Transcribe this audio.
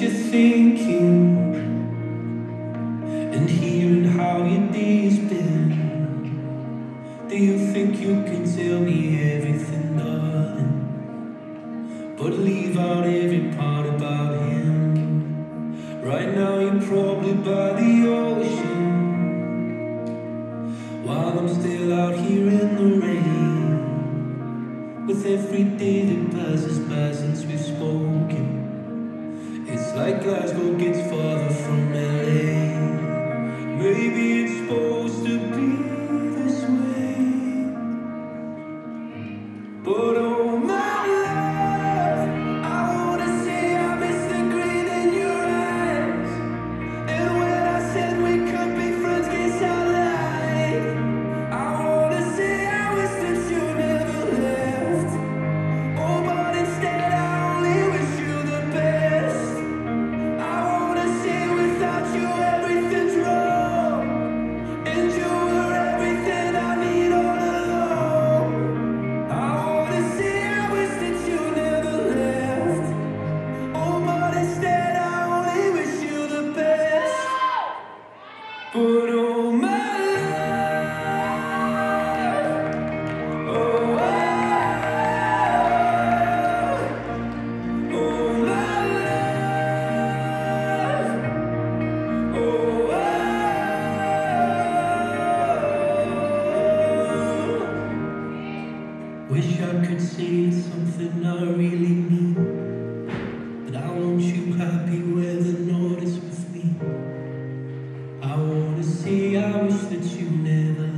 you're thinking and hearing how your day's been. Do you think you can tell me everything, darling? But leave out every part about him. Right now, you're probably by the ocean. While I'm still out here in the rain. With every day that passes by since we've spoken. It's like Glasgow gets farther from LA. Maybe it's supposed to be this way. But Wish I could say something I really mean But I want you happy where the north is with me. I wanna say I wish that you never